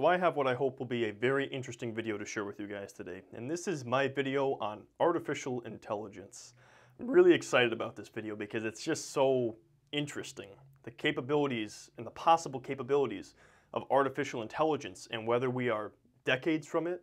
So I have what I hope will be a very interesting video to share with you guys today. And this is my video on artificial intelligence. I'm really excited about this video because it's just so interesting. The capabilities and the possible capabilities of artificial intelligence and whether we are decades from it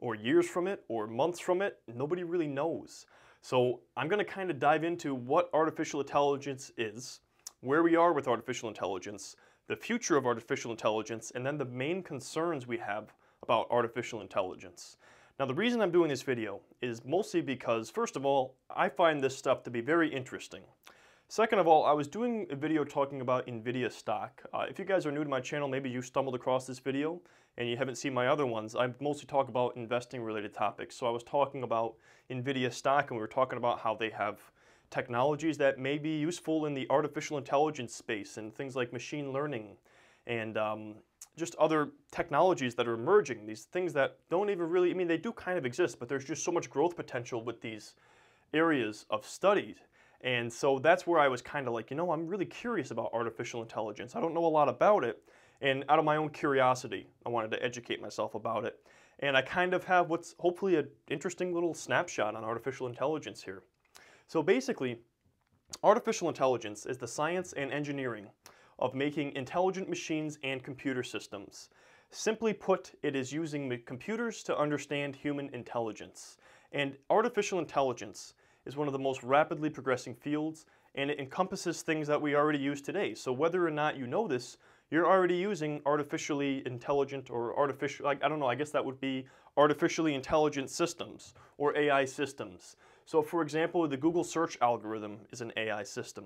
or years from it or months from it, nobody really knows. So I'm going to kind of dive into what artificial intelligence is, where we are with artificial intelligence, the future of artificial intelligence, and then the main concerns we have about artificial intelligence. Now the reason I'm doing this video is mostly because, first of all, I find this stuff to be very interesting. Second of all, I was doing a video talking about NVIDIA stock. Uh, if you guys are new to my channel, maybe you stumbled across this video and you haven't seen my other ones, I mostly talk about investing related topics. So I was talking about NVIDIA stock and we were talking about how they have technologies that may be useful in the artificial intelligence space and things like machine learning and um, just other technologies that are emerging, these things that don't even really, I mean, they do kind of exist, but there's just so much growth potential with these areas of study. And so that's where I was kind of like, you know, I'm really curious about artificial intelligence. I don't know a lot about it. And out of my own curiosity, I wanted to educate myself about it. And I kind of have what's hopefully an interesting little snapshot on artificial intelligence here. So basically, artificial intelligence is the science and engineering of making intelligent machines and computer systems. Simply put, it is using computers to understand human intelligence. And artificial intelligence is one of the most rapidly progressing fields and it encompasses things that we already use today. So whether or not you know this, you're already using artificially intelligent or artificial, like, I don't know, I guess that would be artificially intelligent systems or AI systems. So for example, the Google search algorithm is an AI system.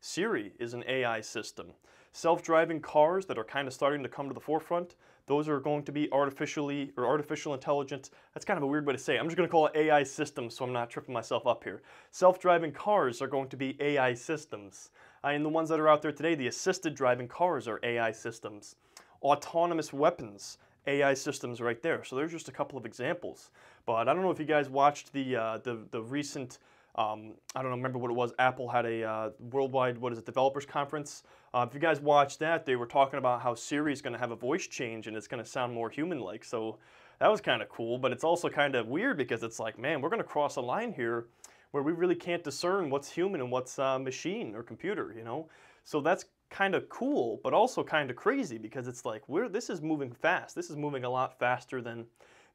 Siri is an AI system. Self-driving cars that are kind of starting to come to the forefront, those are going to be artificially or artificial intelligence. That's kind of a weird way to say it. I'm just going to call it AI systems so I'm not tripping myself up here. Self-driving cars are going to be AI systems. Uh, and the ones that are out there today, the assisted driving cars are AI systems. Autonomous weapons, AI systems right there. So there's just a couple of examples. But I don't know if you guys watched the, uh, the, the recent um, I don't know, remember what it was. Apple had a uh, worldwide, what is it, developers conference. Uh, if you guys watched that, they were talking about how Siri is going to have a voice change and it's going to sound more human-like. So that was kind of cool, but it's also kind of weird because it's like, man, we're going to cross a line here where we really can't discern what's human and what's uh, machine or computer, you know? So that's kind of cool, but also kind of crazy because it's like, we're, this is moving fast. This is moving a lot faster than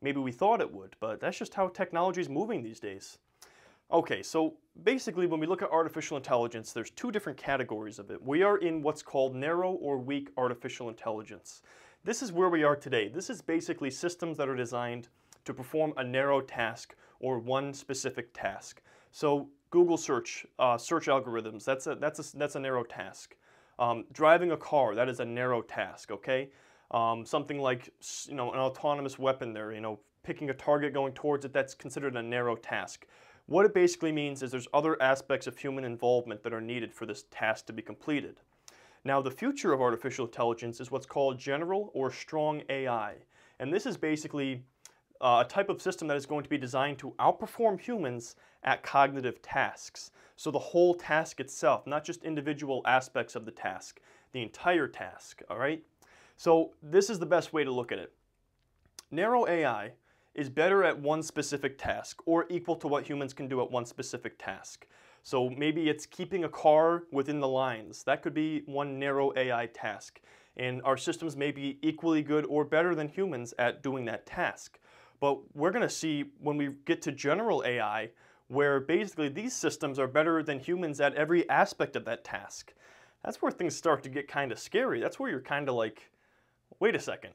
maybe we thought it would, but that's just how technology is moving these days. Okay, so basically when we look at artificial intelligence, there's two different categories of it. We are in what's called narrow or weak artificial intelligence. This is where we are today. This is basically systems that are designed to perform a narrow task or one specific task. So Google search, uh, search algorithms, that's a, that's a, that's a narrow task. Um, driving a car, that is a narrow task, okay? Um, something like, you know, an autonomous weapon there, you know, picking a target going towards it, that's considered a narrow task. What it basically means is there's other aspects of human involvement that are needed for this task to be completed. Now the future of artificial intelligence is what's called general or strong AI. And this is basically uh, a type of system that is going to be designed to outperform humans at cognitive tasks. So the whole task itself, not just individual aspects of the task, the entire task, all right? So this is the best way to look at it. Narrow AI is better at one specific task or equal to what humans can do at one specific task. So maybe it's keeping a car within the lines. That could be one narrow AI task. And our systems may be equally good or better than humans at doing that task. But we're going to see when we get to general AI, where basically these systems are better than humans at every aspect of that task. That's where things start to get kind of scary. That's where you're kind of like, wait a second,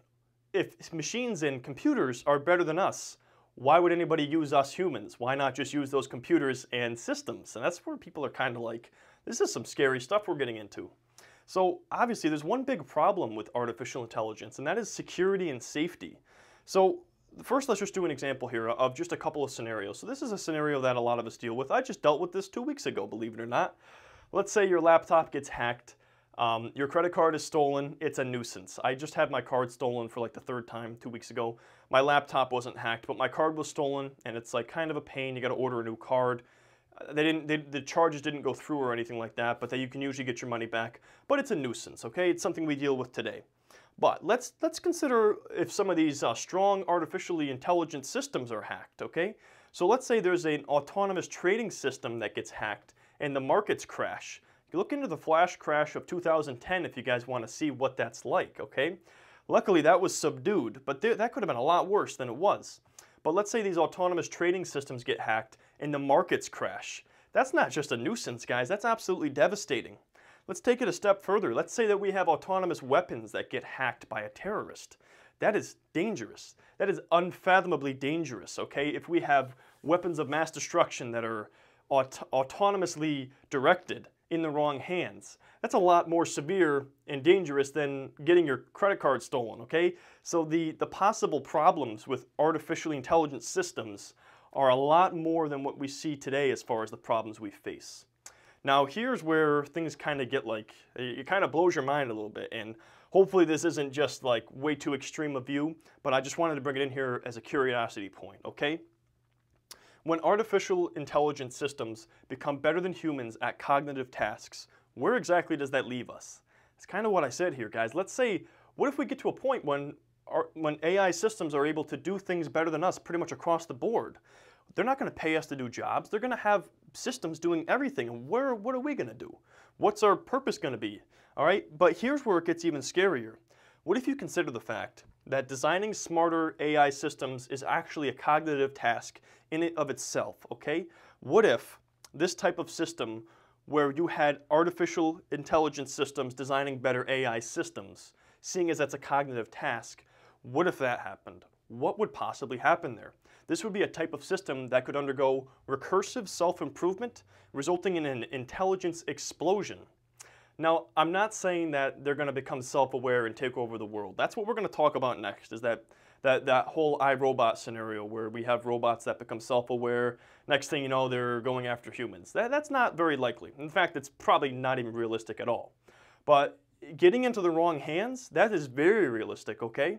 if machines and computers are better than us, why would anybody use us humans? Why not just use those computers and systems? And that's where people are kind of like, this is some scary stuff we're getting into. So obviously there's one big problem with artificial intelligence, and that is security and safety. So first let's just do an example here of just a couple of scenarios. So this is a scenario that a lot of us deal with. I just dealt with this two weeks ago, believe it or not. Let's say your laptop gets hacked um, your credit card is stolen, it's a nuisance. I just had my card stolen for like the third time two weeks ago. My laptop wasn't hacked, but my card was stolen and it's like kind of a pain. You gotta order a new card. Uh, they didn't, they, the charges didn't go through or anything like that, but that you can usually get your money back. But it's a nuisance, okay? It's something we deal with today. But let's, let's consider if some of these uh, strong artificially intelligent systems are hacked, okay? So let's say there's an autonomous trading system that gets hacked and the markets crash. You look into the flash crash of 2010 if you guys want to see what that's like, okay? Luckily that was subdued, but th that could have been a lot worse than it was. But let's say these autonomous trading systems get hacked and the markets crash. That's not just a nuisance, guys, that's absolutely devastating. Let's take it a step further. Let's say that we have autonomous weapons that get hacked by a terrorist. That is dangerous. That is unfathomably dangerous, okay? If we have weapons of mass destruction that are aut autonomously directed in the wrong hands, that's a lot more severe and dangerous than getting your credit card stolen, okay? So the, the possible problems with artificially intelligent systems are a lot more than what we see today as far as the problems we face. Now here's where things kind of get like, it kind of blows your mind a little bit and hopefully this isn't just like way too extreme a view, but I just wanted to bring it in here as a curiosity point, okay? When artificial intelligence systems become better than humans at cognitive tasks, where exactly does that leave us? It's kind of what I said here, guys. Let's say, what if we get to a point when, our, when AI systems are able to do things better than us pretty much across the board? They're not going to pay us to do jobs. They're going to have systems doing everything. And where, what are we going to do? What's our purpose going to be? All right, but here's where it gets even scarier. What if you consider the fact that designing smarter AI systems is actually a cognitive task in and of itself, okay? What if this type of system where you had artificial intelligence systems designing better AI systems, seeing as that's a cognitive task, what if that happened? What would possibly happen there? This would be a type of system that could undergo recursive self-improvement, resulting in an intelligence explosion. Now, I'm not saying that they're going to become self-aware and take over the world. That's what we're going to talk about next, is that, that, that whole iRobot scenario where we have robots that become self-aware. Next thing you know, they're going after humans. That, that's not very likely. In fact, it's probably not even realistic at all. But getting into the wrong hands, that is very realistic, okay?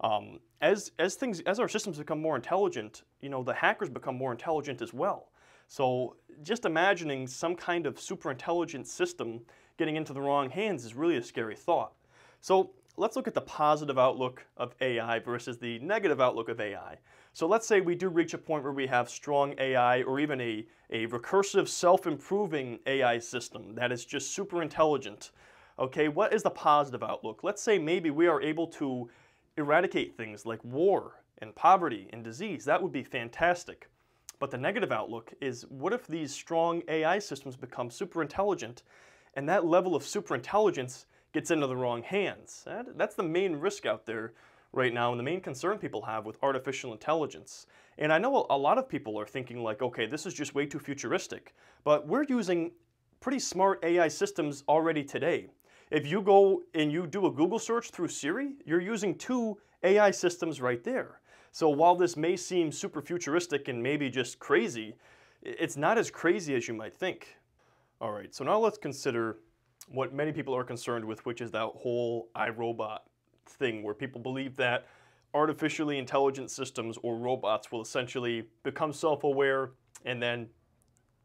Um, as, as, things, as our systems become more intelligent, you know, the hackers become more intelligent as well. So just imagining some kind of super intelligent system getting into the wrong hands is really a scary thought. So let's look at the positive outlook of AI versus the negative outlook of AI. So let's say we do reach a point where we have strong AI or even a, a recursive self-improving AI system that is just super intelligent. Okay, what is the positive outlook? Let's say maybe we are able to eradicate things like war and poverty and disease. That would be fantastic. But the negative outlook is what if these strong AI systems become super intelligent and that level of super intelligence gets into the wrong hands? That's the main risk out there right now and the main concern people have with artificial intelligence. And I know a lot of people are thinking like, okay, this is just way too futuristic, but we're using pretty smart AI systems already today. If you go and you do a Google search through Siri, you're using two AI systems right there. So while this may seem super futuristic and maybe just crazy, it's not as crazy as you might think. All right, so now let's consider what many people are concerned with, which is that whole iRobot thing where people believe that artificially intelligent systems or robots will essentially become self-aware and then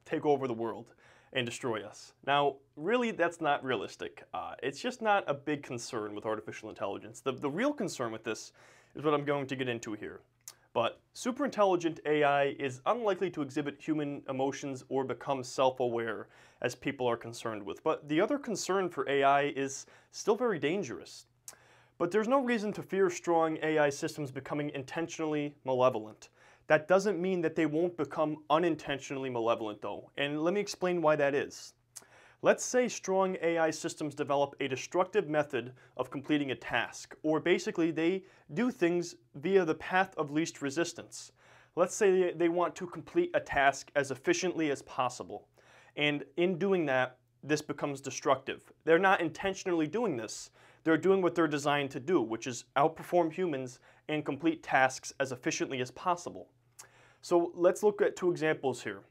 take over the world and destroy us. Now, really, that's not realistic. Uh, it's just not a big concern with artificial intelligence. The, the real concern with this is what I'm going to get into here. But superintelligent AI is unlikely to exhibit human emotions or become self-aware as people are concerned with. But the other concern for AI is still very dangerous. But there's no reason to fear strong AI systems becoming intentionally malevolent. That doesn't mean that they won't become unintentionally malevolent though, and let me explain why that is. Let's say strong AI systems develop a destructive method of completing a task, or basically they do things via the path of least resistance. Let's say they want to complete a task as efficiently as possible, and in doing that, this becomes destructive. They're not intentionally doing this, they're doing what they're designed to do, which is outperform humans and complete tasks as efficiently as possible. So let's look at two examples here.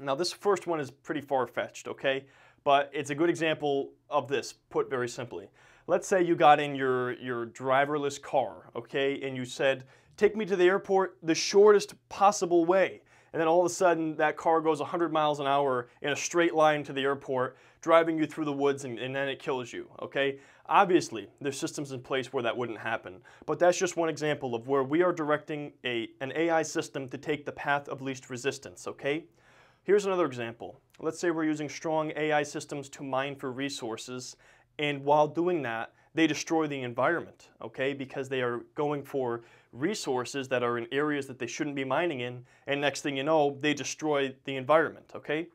Now this first one is pretty far-fetched, okay? But it's a good example of this, put very simply. Let's say you got in your, your driverless car, okay, and you said, take me to the airport the shortest possible way. And then all of a sudden, that car goes 100 miles an hour in a straight line to the airport, driving you through the woods and, and then it kills you, okay? Obviously, there's systems in place where that wouldn't happen, but that's just one example of where we are directing a, an AI system to take the path of least resistance, okay? Here's another example. Let's say we're using strong AI systems to mine for resources, and while doing that, they destroy the environment, okay? Because they are going for resources that are in areas that they shouldn't be mining in, and next thing you know, they destroy the environment, okay?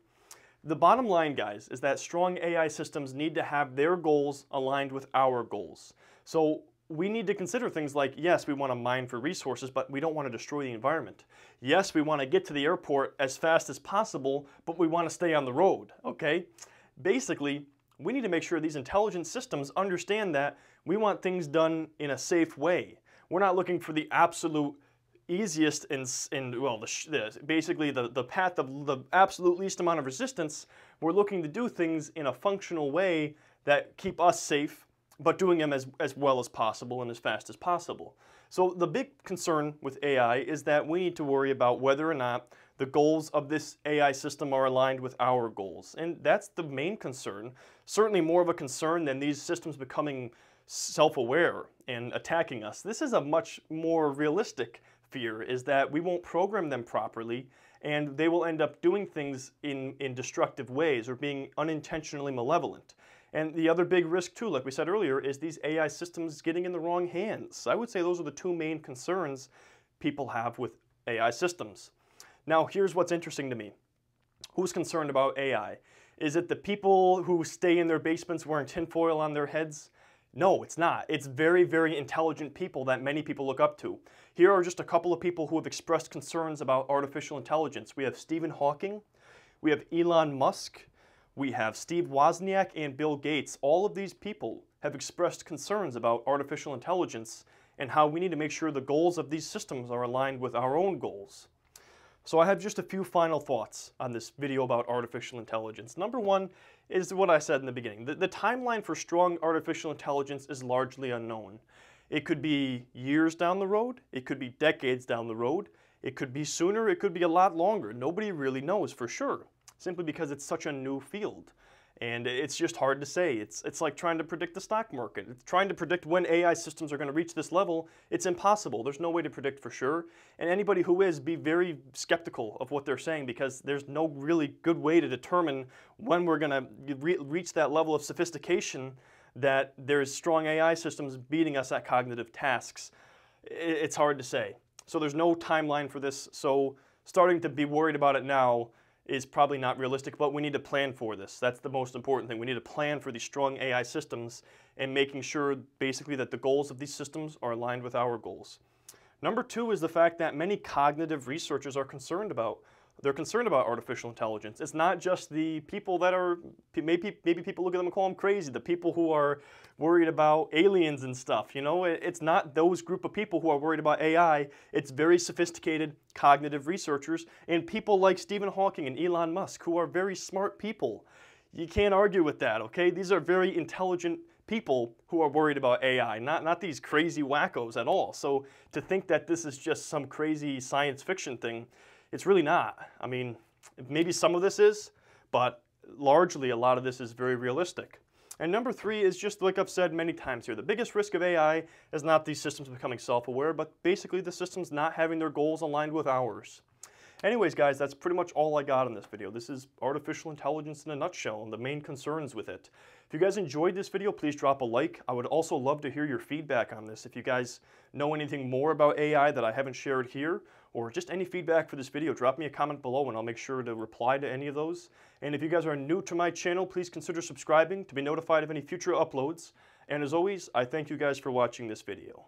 The bottom line, guys, is that strong AI systems need to have their goals aligned with our goals. So we need to consider things like, yes, we want to mine for resources, but we don't want to destroy the environment. Yes, we want to get to the airport as fast as possible, but we want to stay on the road, okay? Basically, we need to make sure these intelligent systems understand that we want things done in a safe way. We're not looking for the absolute easiest and, and well, the, the, basically the, the path of the absolute least amount of resistance. We're looking to do things in a functional way that keep us safe, but doing them as, as well as possible and as fast as possible. So the big concern with AI is that we need to worry about whether or not the goals of this AI system are aligned with our goals. And that's the main concern, certainly more of a concern than these systems becoming self-aware and attacking us. This is a much more realistic fear is that we won't program them properly and they will end up doing things in, in destructive ways or being unintentionally malevolent. And the other big risk too, like we said earlier, is these AI systems getting in the wrong hands. I would say those are the two main concerns people have with AI systems. Now here's what's interesting to me. Who's concerned about AI? Is it the people who stay in their basements wearing tinfoil on their heads? No, it's not. It's very, very intelligent people that many people look up to. Here are just a couple of people who have expressed concerns about artificial intelligence. We have Stephen Hawking, we have Elon Musk, we have Steve Wozniak and Bill Gates. All of these people have expressed concerns about artificial intelligence and how we need to make sure the goals of these systems are aligned with our own goals. So I have just a few final thoughts on this video about artificial intelligence. Number one is what I said in the beginning. The, the, timeline for strong artificial intelligence is largely unknown. It could be years down the road, it could be decades down the road, it could be sooner, it could be a lot longer. Nobody really knows for sure, simply because it's such a new field. And it's just hard to say. It's, it's like trying to predict the stock market. It's trying to predict when AI systems are going to reach this level. It's impossible. There's no way to predict for sure. And anybody who is, be very skeptical of what they're saying because there's no really good way to determine when we're going to re reach that level of sophistication that there's strong AI systems beating us at cognitive tasks. It's hard to say. So there's no timeline for this. So starting to be worried about it now is probably not realistic, but we need to plan for this. That's the most important thing. We need to plan for these strong AI systems and making sure basically that the goals of these systems are aligned with our goals. Number two is the fact that many cognitive researchers are concerned about they're concerned about artificial intelligence. It's not just the people that are, maybe, maybe people look at them and call them crazy, the people who are worried about aliens and stuff, you know? It's not those group of people who are worried about AI. It's very sophisticated cognitive researchers and people like Stephen Hawking and Elon Musk who are very smart people. You can't argue with that, okay? These are very intelligent people who are worried about AI, not, not these crazy wackos at all. So to think that this is just some crazy science fiction thing, it's really not. I mean, maybe some of this is, but largely a lot of this is very realistic. And number three is just like I've said many times here, the biggest risk of AI is not these systems becoming self-aware, but basically the systems not having their goals aligned with ours. Anyways, guys, that's pretty much all I got in this video. This is artificial intelligence in a nutshell and the main concerns with it. If you guys enjoyed this video, please drop a like. I would also love to hear your feedback on this. If you guys know anything more about AI that I haven't shared here, or just any feedback for this video, drop me a comment below and I'll make sure to reply to any of those. And if you guys are new to my channel, please consider subscribing to be notified of any future uploads. And as always, I thank you guys for watching this video.